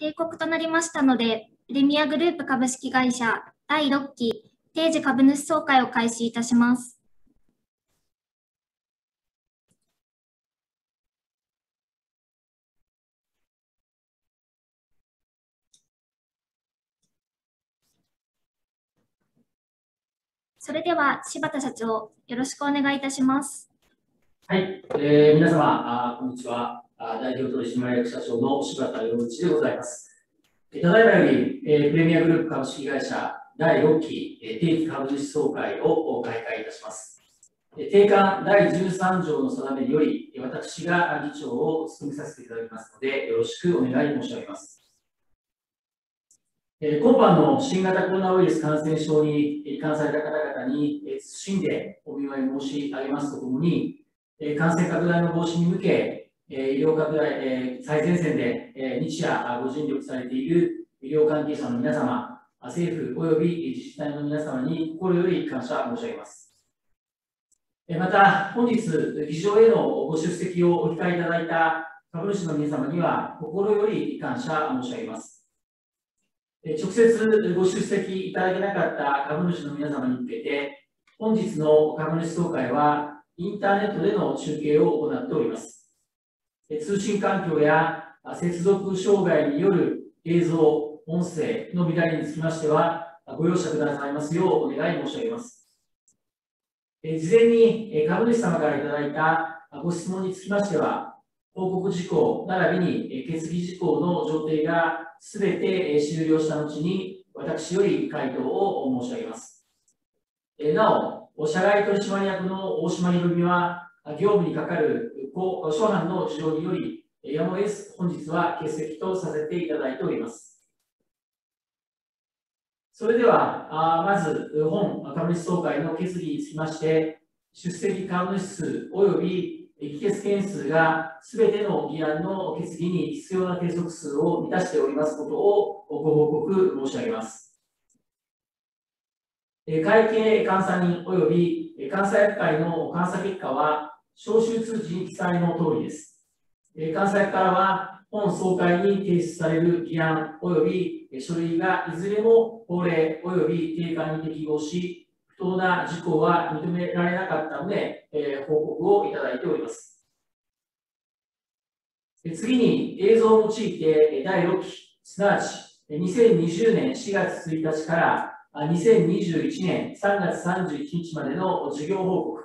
定刻となりましたので、プレミアグループ株式会社第6期定時株主総会を開始いたします。それでは柴田社長、よろしくお願いいたします。はい、えー、皆様あ、こんにちは。代表取締役社長の柴田洋一でございます。ただいまより、え、プレミアグループ株式会社第6期、え、定期株主総会を開会いたします。定款第13条の定めにより、私が議長を務めさせていただきますので、よろしくお願い申し上げます。今般の新型コロナウイルス感染症に罹患された方々に謹んでお見舞い申し上げますとともに、感染拡大の防止に向け、医療拡大最前線で日夜ご尽力されている医療関係者の皆様、政府及び自治体の皆様に心より感謝申し上げます。また、本日、議場へのご出席をお控えいただいた株主の皆様には心より感謝申し上げます。直接ご出席いただけなかった株主の皆様に向けて、本日の株主総会はインターネットでの中継を行っております。通信環境や接続障害による映像、音声の乱れにつきましては、ご容赦くださいますようお願い申し上げます。事前に株主様からいただいたご質問につきましては、報告事項並びに決議事項の上程がすべて終了した後に、私より回答を申し上げます。なお、社外取締役の大島博美は、業務にかかる諸般の事情により、やむを得ず本日は欠席とさせていただいております。それでは、あまず本株主総会の決議につきまして、出席株主数及び議決件数がすべての議案の決議に必要な計測数を満たしておりますことをご報告申し上げます。会計監査人及び監査役会の監査結果は、招集通知に記載の通りです。監査役からは、本総会に提出される議案及び書類がいずれも法令及び定款に適合し、不当な事項は認められなかったので、えー、報告をいただいております。次に映像を用いて第6期、すなわち2020年4月1日から2021年3月31日までの事業報告、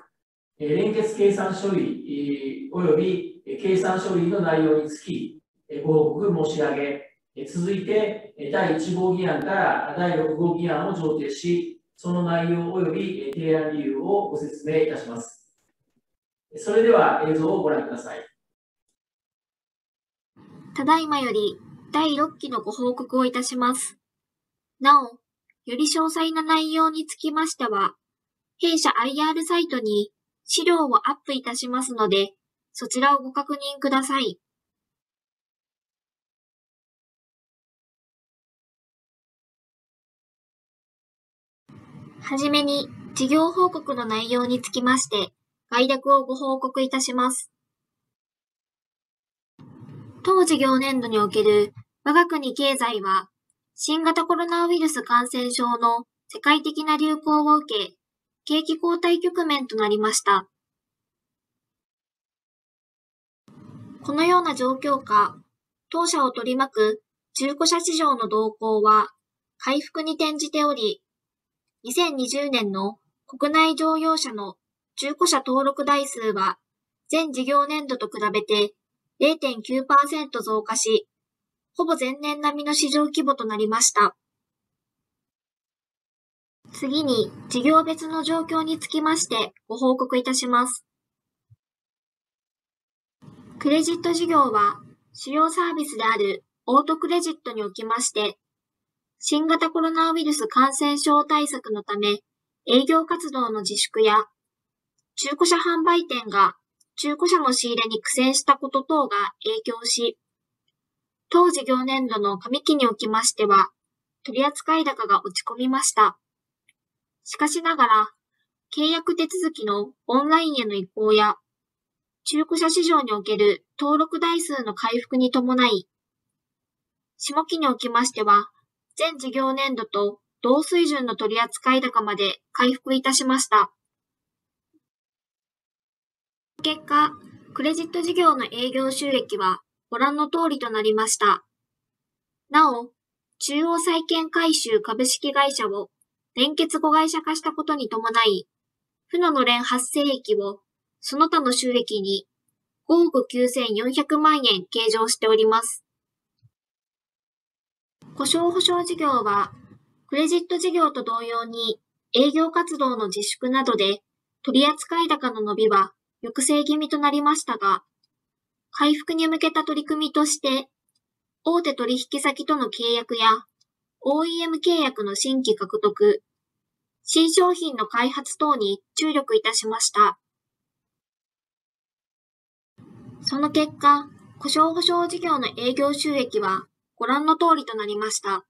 連結計算書類及び計算書類の内容につきご報告申し上げ、続いて第1号議案から第6号議案を上呈し、その内容及び提案理由をご説明いたします。それでは映像をご覧ください。ただいまより第6期のご報告をいたします。なお、より詳細な内容につきましては、弊社 IR サイトに資料をアップいたしますので、そちらをご確認ください。はじめに、事業報告の内容につきまして、概略をご報告いたします。当事業年度における我が国経済は、新型コロナウイルス感染症の世界的な流行を受け、景気後退局面となりました。このような状況下、当社を取り巻く中古車市場の動向は回復に転じており、2020年の国内乗用車の中古車登録台数は全事業年度と比べて0.9%増加し、ほぼ前年並みの市場規模となりました。次に事業別の状況につきましてご報告いたします。クレジット事業は主要サービスであるオートクレジットにおきまして新型コロナウイルス感染症対策のため、営業活動の自粛や、中古車販売店が中古車の仕入れに苦戦したこと等が影響し、当事業年度の上期におきましては、取扱高が落ち込みました。しかしながら、契約手続きのオンラインへの移行や、中古車市場における登録台数の回復に伴い、下期におきましては、全事業年度と同水準の取扱高まで回復いたしました。結果、クレジット事業の営業収益はご覧の通りとなりました。なお、中央債券回収株式会社を連結子会社化したことに伴い、負ののれん発生益をその他の収益に5億9400万円計上しております。故障保証事業は、クレジット事業と同様に営業活動の自粛などで取扱い高の伸びは抑制気味となりましたが、回復に向けた取り組みとして、大手取引先との契約や OEM 契約の新規獲得、新商品の開発等に注力いたしました。その結果、故障保証事業の営業収益はご覧の通りとなりました。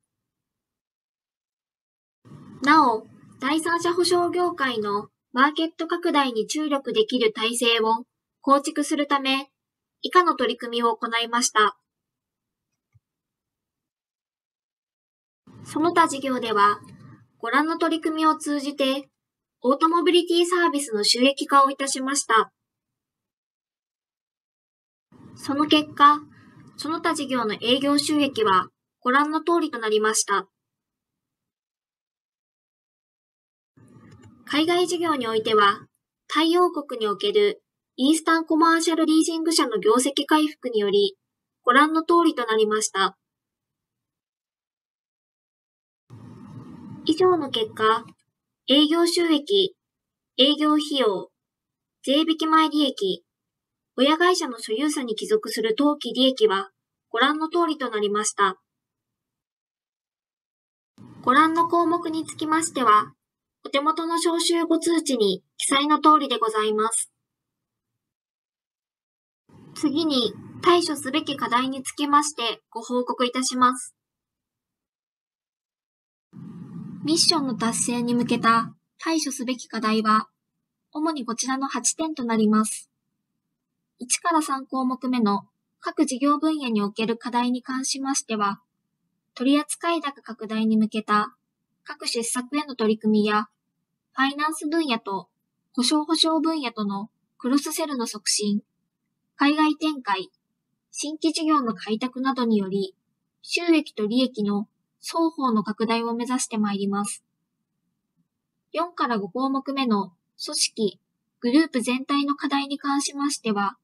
なお、第三者保証業界のマーケット拡大に注力できる体制を構築するため、以下の取り組みを行いました。その他事業では、ご覧の取り組みを通じて、オートモビリティサービスの収益化をいたしました。その結果、その他事業の営業収益はご覧の通りとなりました。海外事業においては、太陽国におけるイースタンコマーシャルリージング社の業績回復により、ご覧の通りとなりました。以上の結果、営業収益、営業費用、税引き前利益、親会社の所有者に帰属する当期利益はご覧の通りとなりました。ご覧の項目につきましては、お手元の招集ご通知に記載の通りでございます。次に対処すべき課題につきましてご報告いたします。ミッションの達成に向けた対処すべき課題は、主にこちらの8点となります。1から3項目目の各事業分野における課題に関しましては、取扱高拡大に向けた各施策への取り組みや、ファイナンス分野と保証保証分野とのクロスセルの促進、海外展開、新規事業の開拓などにより、収益と利益の双方の拡大を目指してまいります。4から5項目目の組織、グループ全体の課題に関しましては、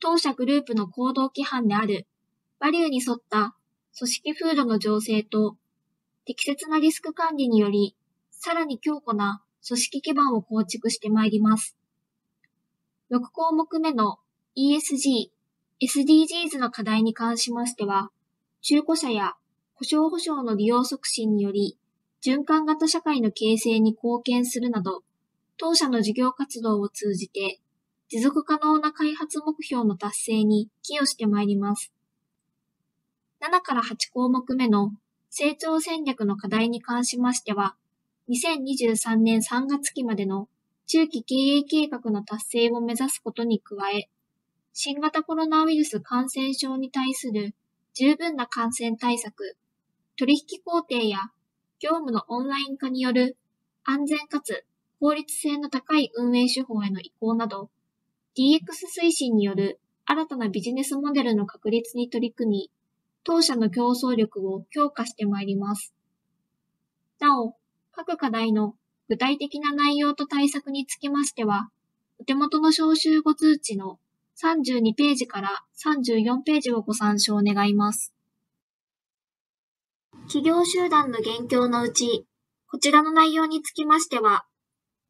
当社グループの行動規範である、バリューに沿った組織風土の情勢と、適切なリスク管理により、さらに強固な組織基盤を構築してまいります。6項目目の ESG、SDGs の課題に関しましては、中古車や故障保障の利用促進により、循環型社会の形成に貢献するなど、当社の事業活動を通じて持続可能な開発目標の達成に寄与してまいります。7から8項目目の成長戦略の課題に関しましては、2023年3月期までの中期経営計画の達成を目指すことに加え、新型コロナウイルス感染症に対する十分な感染対策、取引工程や業務のオンライン化による安全かつ効率性の高い運営手法への移行など、DX 推進による新たなビジネスモデルの確立に取り組み、当社の競争力を強化してまいります。なお、各課題の具体的な内容と対策につきましては、お手元の招集ご通知の32ページから34ページをご参照願います。企業集団の現況のうち、こちらの内容につきましては、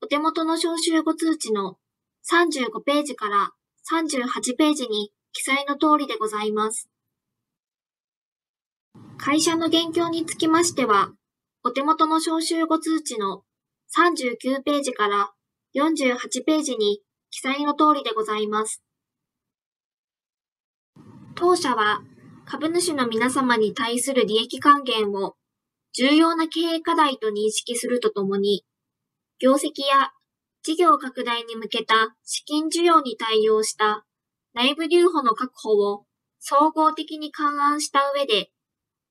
お手元の招集ご通知の35ページから38ページに記載の通りでございます。会社の現況につきましては、お手元の招集ご通知の39ページから48ページに記載の通りでございます。当社は株主の皆様に対する利益還元を重要な経営課題と認識するとともに、業績や事業拡大に向けた資金需要に対応した内部留保の確保を総合的に勘案した上で、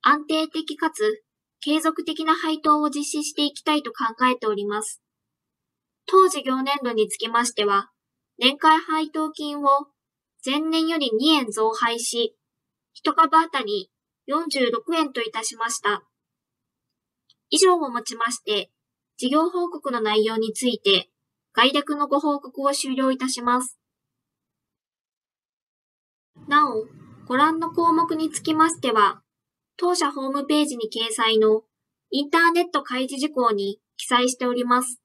安定的かつ継続的な配当を実施していきたいと考えております。当事業年度につきましては、年間配当金を前年より2円増配し、1株当たり46円といたしました。以上をもちまして、事業報告の内容について、概略のご報告を終了いたします。なお、ご覧の項目につきましては、当社ホームページに掲載のインターネット開示事項に記載しております。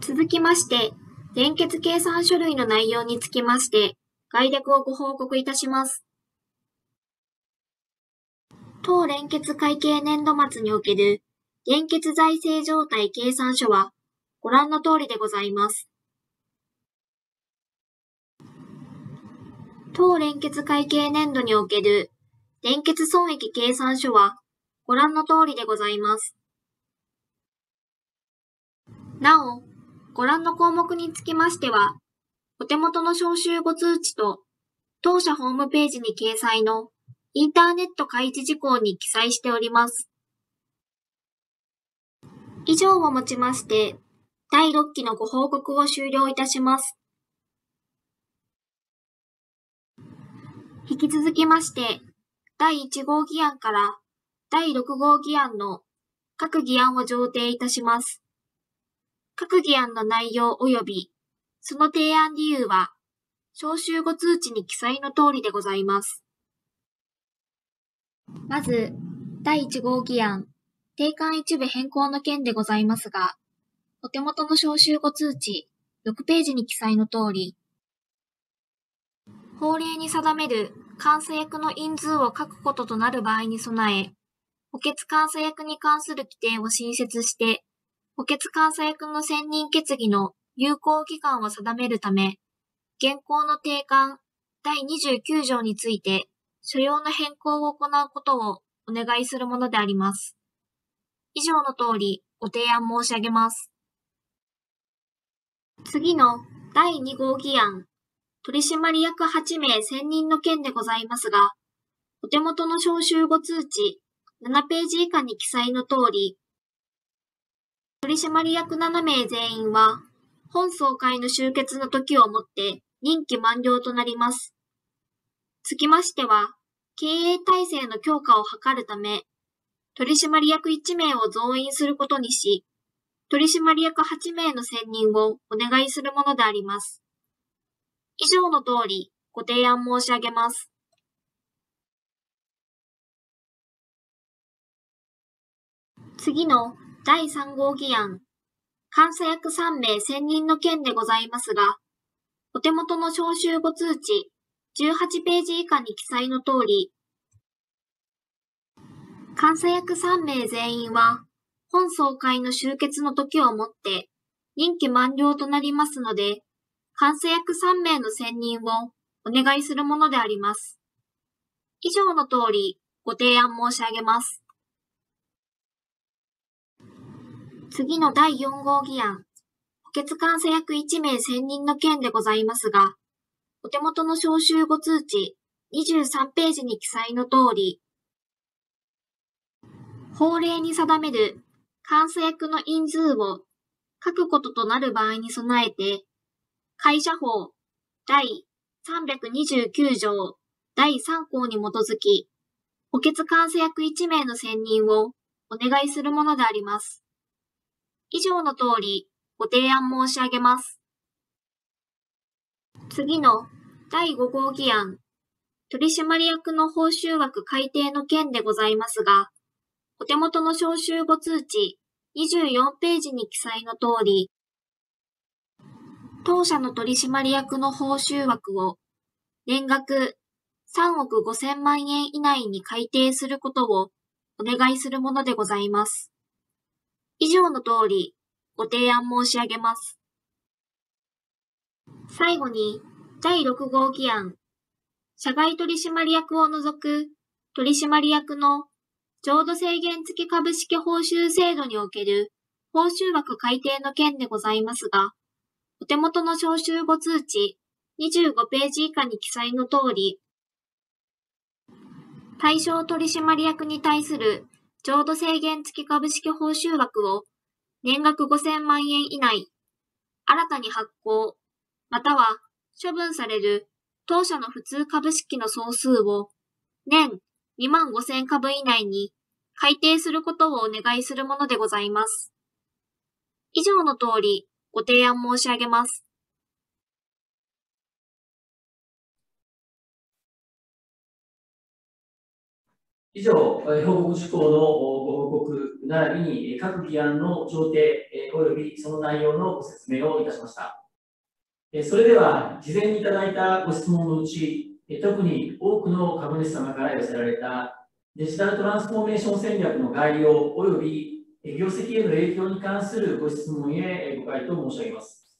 続きまして、連結計算書類の内容につきまして、概略をご報告いたします。当連結会計年度末における連結財政状態計算書はご覧の通りでございます。当連結会計年度における連結損益計算書はご覧の通りでございます。なお、ご覧の項目につきましては、お手元の招集ご通知と当社ホームページに掲載のインターネット開示事項に記載しております。以上をもちまして、第6期のご報告を終了いたします。引き続きまして、第1号議案から第6号議案の各議案を上呈いたします。各議案の内容及び、その提案理由は、招集後通知に記載の通りでございます。まず、第1号議案、定款一部変更の件でございますが、お手元の招集後通知、6ページに記載の通り、法令に定める監査役の人数を書くこととなる場合に備え、補欠監査役に関する規定を新設して、補欠監査役の選任決議の有効期間を定めるため、現行の定款第29条について所要の変更を行うことをお願いするものであります。以上の通りご提案申し上げます。次の第2号議案取締役8名選任の件でございますが、お手元の招集後通知7ページ以下に記載の通り、取締役7名全員は、本総会の終結の時をもって任期満了となります。つきましては、経営体制の強化を図るため、取締役1名を増員することにし、取締役8名の選任をお願いするものであります。以上の通り、ご提案申し上げます。次の第3号議案、監査役3名選任の件でございますが、お手元の招集後通知18ページ以下に記載の通り、監査役3名全員は、本総会の終結の時をもって任期満了となりますので、監査役3名の選任をお願いするものであります。以上の通り、ご提案申し上げます。次の第4号議案、補欠監査役1名選任の件でございますが、お手元の招集後通知23ページに記載の通り、法令に定める監査役の人数を書くこととなる場合に備えて、会社法第329条第3項に基づき、補欠監査役1名の選任をお願いするものであります。以上の通り、ご提案申し上げます。次の第5号議案、取締役の報酬枠改定の件でございますが、お手元の招集後通知24ページに記載の通り、当社の取締役の報酬枠を年額3億5千万円以内に改定することをお願いするものでございます。以上の通りご提案申し上げます。最後に第6号議案、社外取締役を除く取締役の浄土制限付き株式報酬制度における報酬枠改定の件でございますが、お手元の招集後通知25ページ以下に記載の通り、対象取締役に対する浄土制限付き株式報酬額を年額5000万円以内、新たに発行、または処分される当社の普通株式の総数を年2万5000株以内に改定することをお願いするものでございます。以上の通りご提案申し上げます。以上、報告事項のご報告並びに各議案の調停及びその内容のご説明をいたしました。それでは、事前にいただいたご質問のうち、特に多くの株主様から寄せられたデジタルトランスフォーメーション戦略の概要及び業績への影響に関するご質問へご回答申し上げます。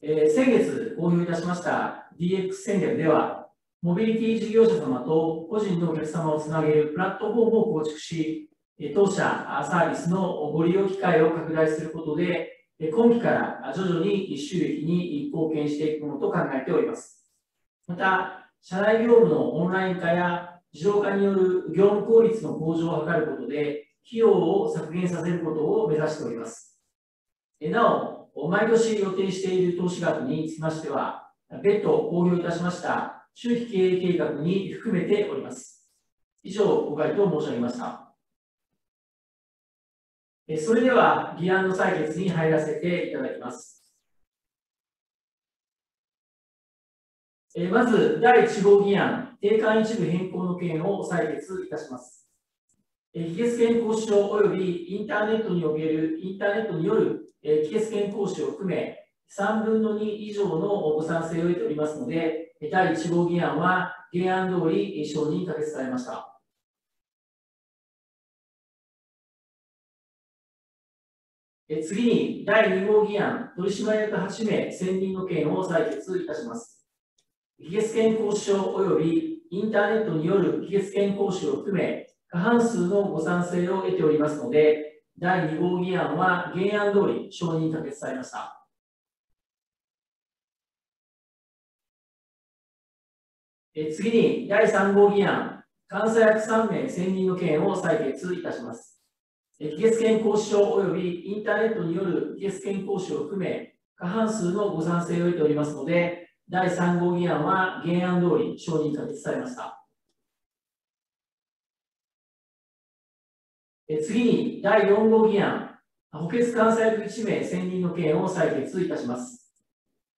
先月公表いたしました DX 戦略では、モビリティ事業者様と個人のお客様をつなげるプラットフォームを構築し、当社サービスのご利用機会を拡大することで、今期から徐々に収益に貢献していくものと考えております。また、社内業務のオンライン化や自動化による業務効率の向上を図ることで、費用を削減させることを目指しております。なお、毎年予定している投資額につきましては、別途公表いたしました中期経営計画に含めております。以上、ご回答申し上げました。それでは、議案の採決に入らせていただきます。まず、第1号議案、定款一部変更の件を採決いたします。気血健康証及びインターネットにおける、インターネットによる気血健康証を含め、3分の2以上のご賛成を得ておりますので、第1号議案は原案通り承認可決されました。次に第2号議案、取締役8名選任の件を採決いたします。非月健康証及びインターネットによる非月健康証を含め、過半数のご賛成を得ておりますので、第2号議案は原案通り承認可決されました。え次に、第3号議案、監査役3名選任の件を採決いたします。気血健康証及びインターネットによる気血健康証を含め、過半数のご賛成を得ておりますので、第3号議案は原案通り承認可決されました。え次に、第4号議案、補欠監査役1名選任の件を採決いたします。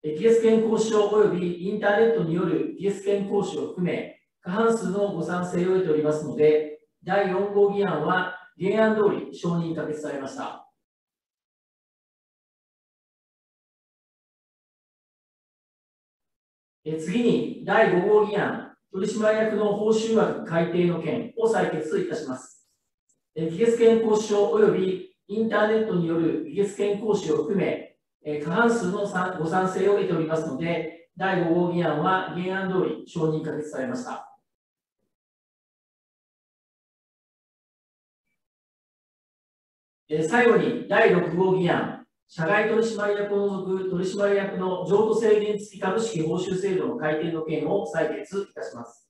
気血健康証及びインターネットによる気血健康証を含め、過半数のご賛成を得ておりますので、第4号議案は原案通り承認可決されました。次に、第5号議案、取締役の報酬枠改定の件を採決いたします。気血健康証及びインターネットによる気血健康証を含め、え過半数のご賛成を得ておりますので、第5号議案は原案通り承認可決されました。最後に第6号議案、社外取締役を除く取締役の譲渡制限付き株式報酬制度の改定の件を採決いたします。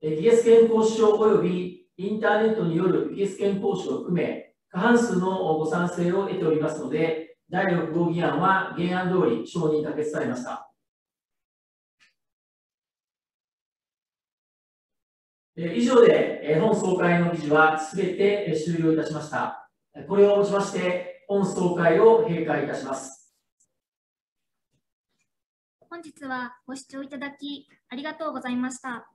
技術健康証及びインターネットによる技術健康証を含め、過半数のご賛成を得ておりますので、第6号議案は原案通り承認可決されました。以上で本総会の議事はすべて終了いたしました。これをもちまして本総会を閉会いたします。本日はご視聴いただきありがとうございました。